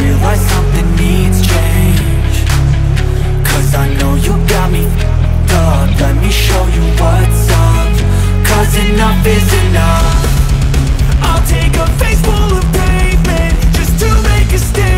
Realize something needs change. Cause I know you got me up Let me show you what's up. Cause enough is enough. I'll take a face full of pavement Just to make a statement